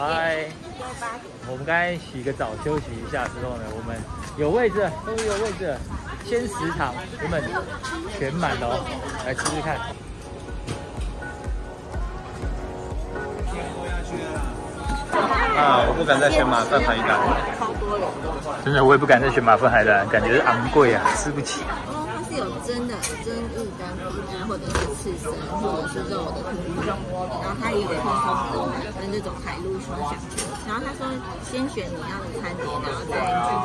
嗨，我们刚才洗个澡休息一下之后呢，我们有位置，终于有位置了。先食堂，我们全满了哦，来吃吃看。啊，我不敢再选马粪海胆。真的，我也不敢再选马粪海胆，感觉昂贵啊，吃不起。是有蒸的蒸鱼干皮蛋，或者是刺身，或者是肉的土肉，然后它也有空空锅跟这种海陆双享锅。然后他说先选你要的餐点，然后再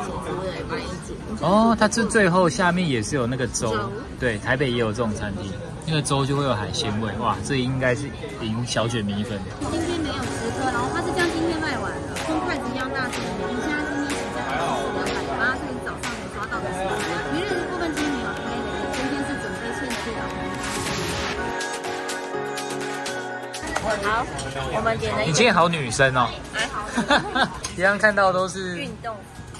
请服务人帮你煮。哦，它这最后下面也是有那个粥，对，台北也有这种餐厅，那个粥就会有海鲜味，哇，这应该是赢小卷米粉。今天没有好，我们点了。你今天好女生哦。还好。一样看到都是运动。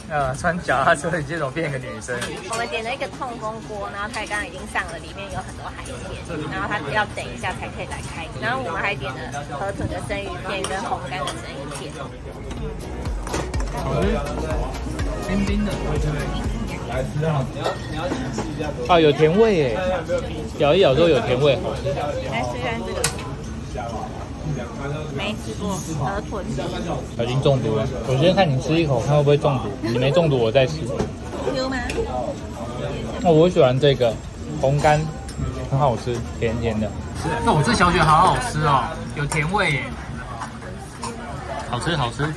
呃，穿脚踏车，你这种变个女生。我们点了一个痛风锅，然后它刚刚已经上了，里面有很多海鲜，然后它要等一下才可以来开。然后我们还点了河豚的生鱼片跟红干的生鱼片。好吃，冰冰的。来吃啊！你要你要试一下。啊，有甜味耶，咬一咬之后有甜味。来吃看这个。没吃过河豚，小心中毒了。我先看你吃一口，看会不会中毒。你没中毒，我再吃。有吗？哦，我喜欢这个红干，很好吃，甜甜的。那我这小卷好好吃哦，有甜味耶。好吃好吃，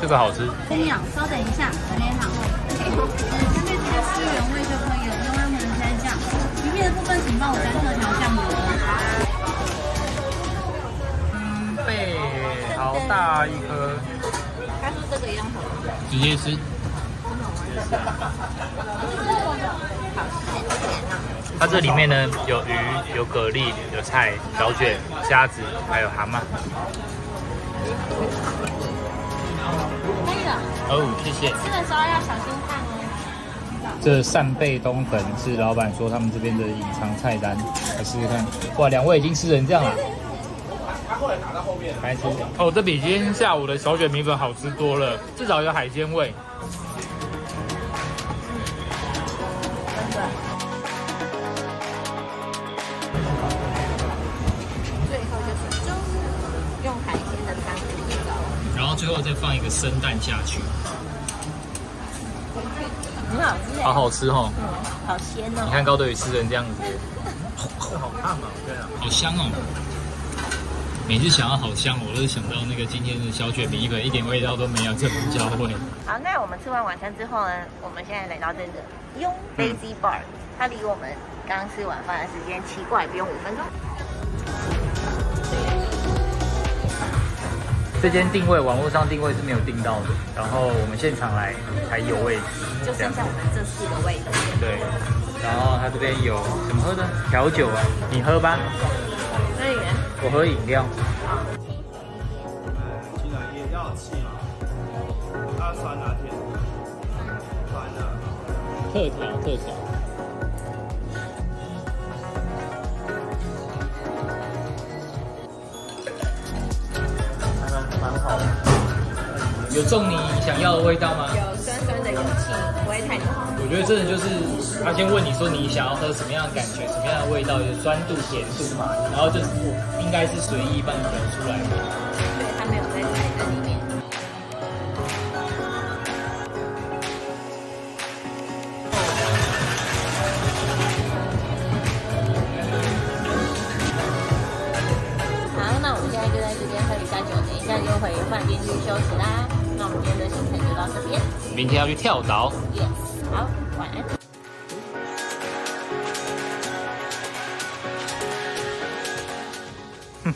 这个好吃。先养，稍等一下，等一下。先别直接吃原味就可以了，用他们的蘸酱。鱼片的部分，请帮我沾特调酱油。直接吃。它这里面呢有鱼、有蛤蜊、有菜、小卷、虾子，还有蛤蟆。可以了。哦，谢谢。吃的时候要小心看哦。这扇贝冬粉是老板说他们这边的隐藏菜单，来试试看。哇，两位已经吃成这样了。开吃哦，这比今天下午的小卷米粉好吃多了，至少有海鲜味。最后就是粥，用海鲜的汤底粥，然后最后再放一个生蛋下去，很好吃，好好吃哦，嗯，好鲜哦。你看高德宇吃成这样子，好烫啊，对啊，好香哦。每次想到好香，我都想到那个今天的小卷米粉，一点味道都没有，这胡椒味。好，那我们吃完晚餐之后呢？我们现在来到这个 y o n Lazy Bar，它离我们刚吃晚饭的时间奇怪，不用五分钟。这间定位网络上定位是没有定到的，然后我们现场来才有位置，就剩下我们这四个位置。对，然后它这边有什么喝的？调酒啊，你喝吧。可以。我喝饮料。既然也要气嘛，他酸拿铁，酸的。特调特调。蛮蛮好的。有中你想要的味道吗？有酸酸的，有气，不会太浓。我觉得真的就是他先问你说你想要喝什么样的感觉，什么样的味道，有酸度、甜度嘛，然后就是应该是随意帮你调出来的。对，他没有在菜单里面。好，那我们现在就在这边喝一下酒，等一下就回饭店去休息啦。那我们今天的行程就到这边。明天要去跳岛。Yes。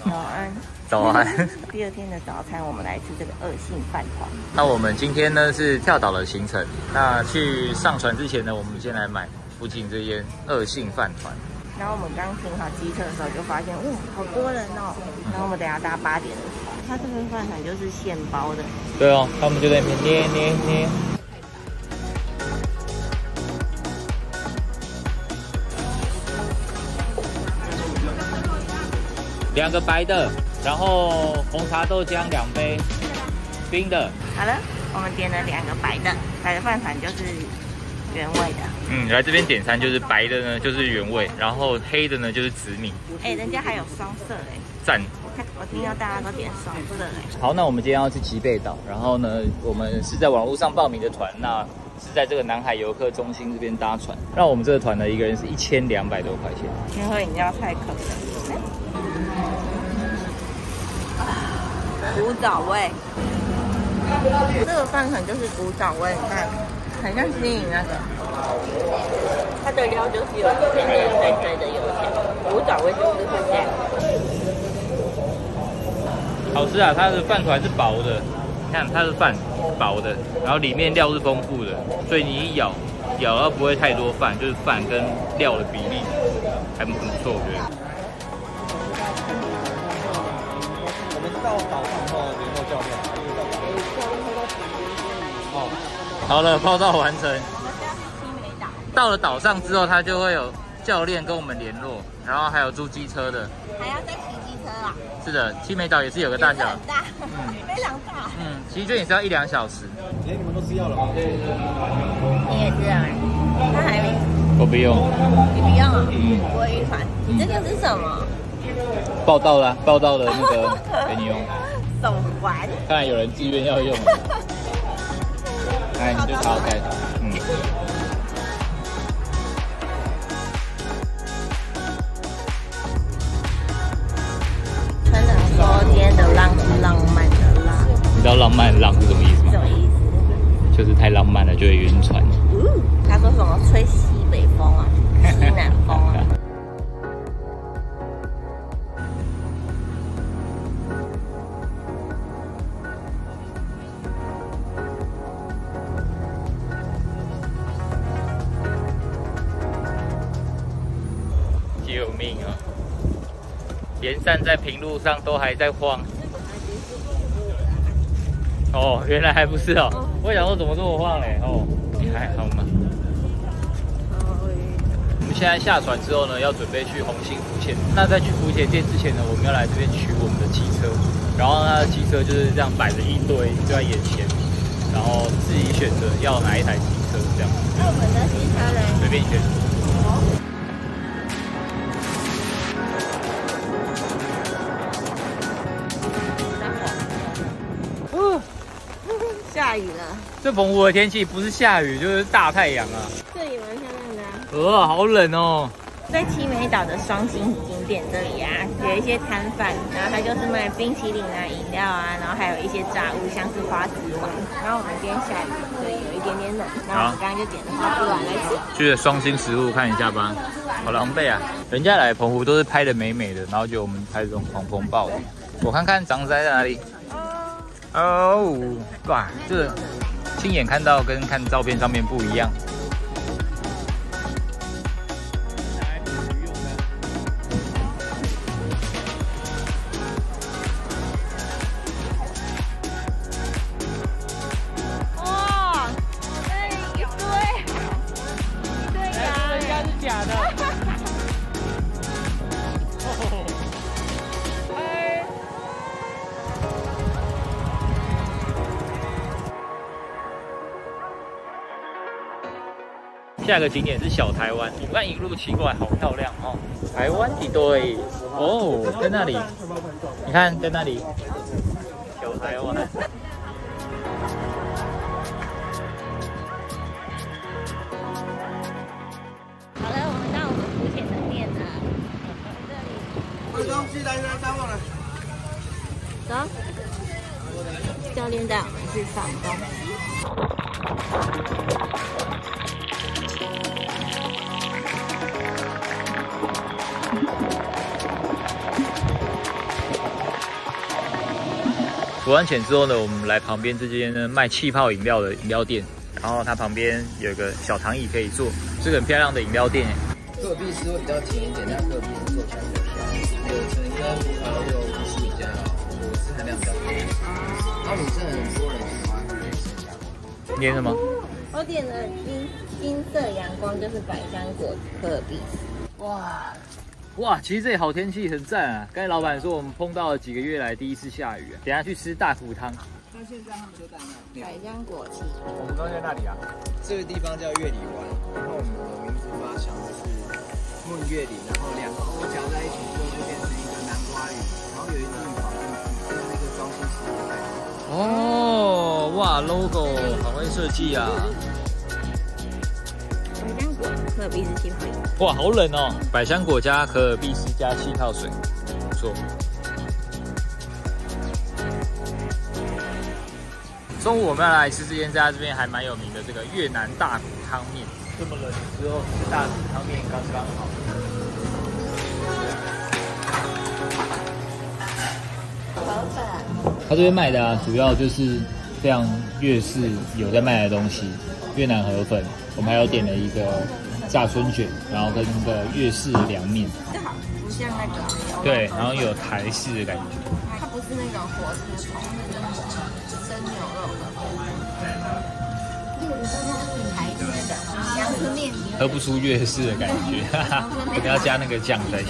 早安，早安。第二天的早餐，我们来吃这个恶性饭团。那我们今天呢是跳岛的行程。那去上船之前呢，我们先来买附近这间恶性饭团。然后我们刚停好机车的时候，就发现，哇，好多人哦。然后我们等下搭八点的船，它这个饭团就是现包的。对哦，他们就在那边捏捏捏。两个白的，然后红茶豆浆两杯。冰的。好了，我们点了两个白的，白的饭团就是原味的。嗯，来这边点餐就是白的呢就是原味，然后黑的呢就是紫米。哎，人家还有双色哎，赞。我看我听到大家都点双色哎。好，那我们今天要去吉贝岛，然后呢，我们是在网络上报名的团，那是在这个南海游客中心这边搭船，让我们这个团呢一个人是一千两百多块钱。先喝饮料太渴了。古早味，这个饭团就是古早味，你看，很像新颖那个。它的料就是有一点点碎碎的油条，古早味就是会这样。好吃啊，它的饭团是薄的，你看它的饭薄的，然后里面料是丰富的，所以你一咬，咬到不会太多饭，就是饭跟料的比例还很不错，我觉得。到岛上后联络教练，哦，好了，报道完成。到了岛上之后，他就会有教练跟我们联络，然后还有租机车的。还要再骑机车啊？是的，七美岛也是有个大小很大，非常大。嗯，其实这也是要一两小时。哎，你们都吃药了吗？你也知道哎，他还没，我不用，你不用啊？嗯我有一款，你这个是什么？报道了，报道了那个 给你用，手环。看来有人自愿要用。哎，你就好好盖它，嗯。真的说今天的浪是浪漫的浪，你知道浪漫浪是什么意思吗？什么意思？就是太浪漫了就会晕船。嗯，他说什么吹西北风啊，西南风站在平路上都还在晃。哦，原来还不是哦。我想说怎么这么晃嘞？哦，你还好吗？我们现在下船之后呢，要准备去红星浮潜。那在去浮潜店之前呢，我们要来这边取我们的机车。然后呢，机车就是这样摆着一堆就在眼前，然后自己选择要哪一台机车这样，那我们的机车呢随便选。下雨了，这澎湖的天气不是下雨就是大太阳啊！这里蛮漂亮的啊。呃，好冷哦。在七美岛的双星景点这里啊，有一些摊贩，然后他就是卖冰淇淋啊、饮料啊，然后还有一些炸物，像是花枝丸。然后我们今天下雨，所以有一点点冷，然后我们刚刚就点了花枝丸来吃。去双星食物看一下吧，好狼狈啊！人家来澎湖都是拍的美美的，然后就我们拍这种狂风暴雨。我看看长在哪里。哦，哦哇，这亲眼看到跟看照片上面不一样。下个景点是小台湾，你看一路骑过来好漂亮哦。台湾一对哦，在那里，你看在那里，小台湾。好了，我们到我们浮潜的店了，这里。东西？来来当我了。走，教练带我们去放东西。浮完潜之后呢，我们来旁边这间呢卖气泡饮料的饮料店，然后它旁边有个小躺椅可以坐，是个很漂亮的饮料店。鹤壁是会比较甜一点，但鹤壁是做起来比较香，有橙跟葡萄柚是比较果汁含量比较高。阿鲁镇很多人喜欢去吃香瓜。念什么？我点了金金色阳光，就是百香果可比斯。哇哇，其实这里好天气很赞啊！刚才老板说我们碰到了几个月来第一次下雨、啊，等下去吃大骨汤。百香果器，我们刚在那里啊。这个地方叫月里湾，然后我们的名字发祥就是梦月里，然后两个 O 夹在一起之后就变成一个南瓜鱼，然后有一只鱼跑进去，就是那个装饰师的概念。哦，哇，logo 好会设计啊！百香果可尔必斯气泡水，哇，好冷哦！百香果加可尔必斯加气泡水，不错。中午我们要来吃这间在这边还蛮有名的这个越南大骨汤面。这么冷的时候吃大骨汤面刚刚好。老板，他这边卖的啊，主要就是非常粤式有在卖的东西，越南河粉。我们还有点了一个炸春卷，然后跟一个粤式凉面，不像那个，对，然后有台式的感觉。它不是那种火车头，是那种生牛肉的。台式的阳春面，喝不出粤式的感觉，哈哈，要加那个酱才行。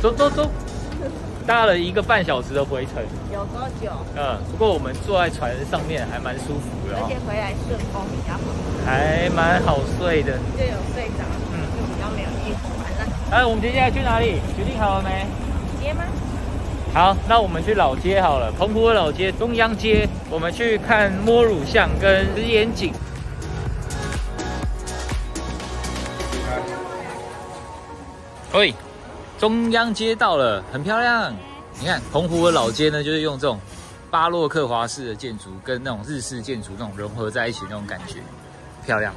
走走走，搭了一个半小时的回程，有多久？嗯，不过我们坐在船上面还蛮舒服的哦而且，回来顺风比较好，还蛮好睡的。就有睡着，嗯就比较没有意思。哎，我们接下来去哪里？决定好了没？接吗？好，那我们去老街好了，澎湖的老街中央街，我们去看摸乳巷跟石岩井。喂，中央街到了，很漂亮。你看澎湖的老街呢，就是用这种巴洛克华式的建筑跟那种日式建筑那种融合在一起那种感觉，漂亮。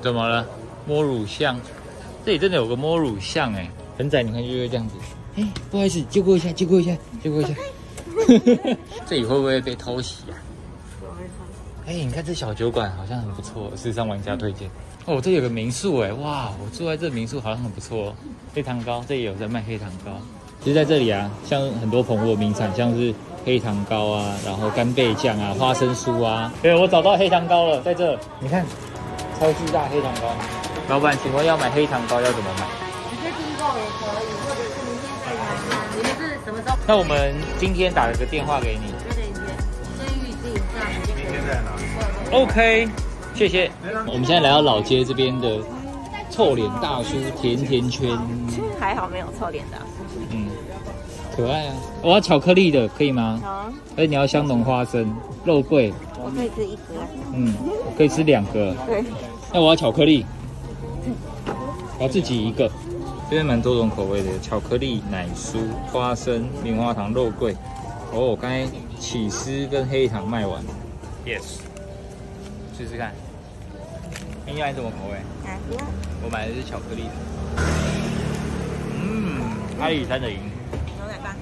怎么了？摸乳巷，这里真的有个摸乳巷哎，很窄，你看就是这样子。哎，不好意思，借过一下，借过一下，借过一下。这里会不会被偷袭啊？哎，你看这小酒馆好像很不错，时尚玩家推荐。哦，这有个民宿哎，哇，我住在这民宿好像很不错哦。黑糖糕，这也有在卖黑糖糕。其实在这里啊，像很多澎湖的名产，像是黑糖糕啊，然后干贝酱啊，花生酥啊。对，我找到黑糖糕了，在这，你看，超巨大黑糖糕。老板，请问要买黑糖糕要怎么买？你可以订购也可以，或者是明天再来。你们是什么时候？那我们今天打了个电话给你对对对，所以预定这样你就可以。明天在哪？，OK，谢谢。我们现在来到老街这边的臭脸大叔甜甜圈，还好没有臭脸的。嗯，可爱啊。我要巧克力的，可以吗？好，而且你要香浓花生、肉桂，我可以吃一颗。嗯，可以吃两个。对，那我要巧克力，我要自己一个。这边蛮多种口味的，巧克力、奶酥、花生、棉花糖、肉桂。哦，刚才起司跟黑糖卖完了。Yes，试试看。你买什么口味？哪个？我买的是巧克力的。嗯，阿里山的赢，牛奶棒，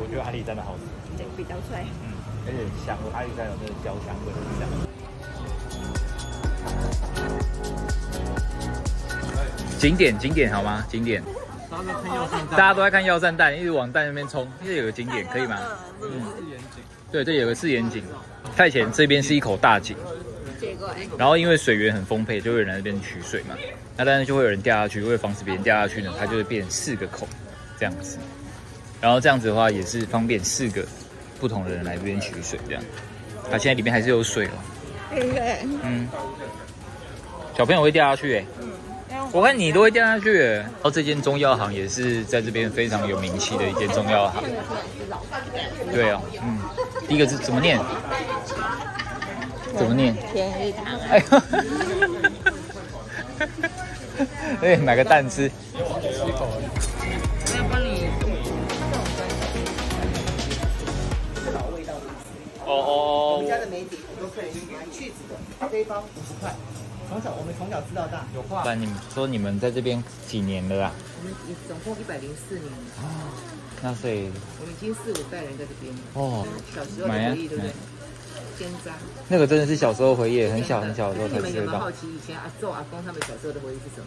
我觉得阿里山的好吃。对，比较脆。嗯，而且香，阿里山有那个焦香味，很香。景点景点好吗？景点，大家都在看药膳蛋，一直往蛋那边冲。这有个景点可以吗？嗯，对，这里有个四眼井，太前这边是一口大井，然后因为水源很丰沛，就会有人在那边取水嘛。那当然就会有人掉下去，为了防止别人掉下去呢，它就会变四个口这样子。然后这样子的话，也是方便四个不同的人来这边取水这样。它现在里面还是有水哦，对？嗯。小朋友会掉下去哎、我看你都会掉下去哎。然后这间中药行也是在这边非常有名气的一间中药行。对哦，嗯。第一个字怎么念？怎么念？天日堂啊，哎呦，哎，买个蛋吃。要帮你哦哦家的媒体都可以买去籽的，这一包五十块。从小我们从小吃到大，有不然你们说你们在这边几年了啊？我们总共一百零四年，那所以我们已经四五代人在这边。哦，小时候的回忆，对不对那个真的是小时候回忆，很小很小的时候你们有没有好。奇以前阿昼阿公他们小时候的回忆是什么？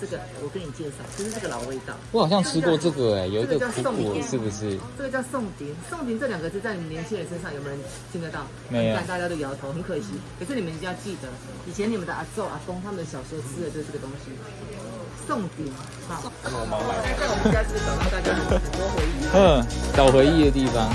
这个我跟你介绍，就是这个老味道。我好像吃过这个哎，有一个这个叫宋甜是不是？这个叫宋鼎，宋鼎这两个字在你们年轻人身上有没有人听得到？没有大家都摇头，很可惜。可是你们一定要记得，以前你们的阿昼阿公他们小时候吃的就是这个东西。宋鼎，好，在我们家是不是找到大家很多回忆？嗯，找。回忆的地方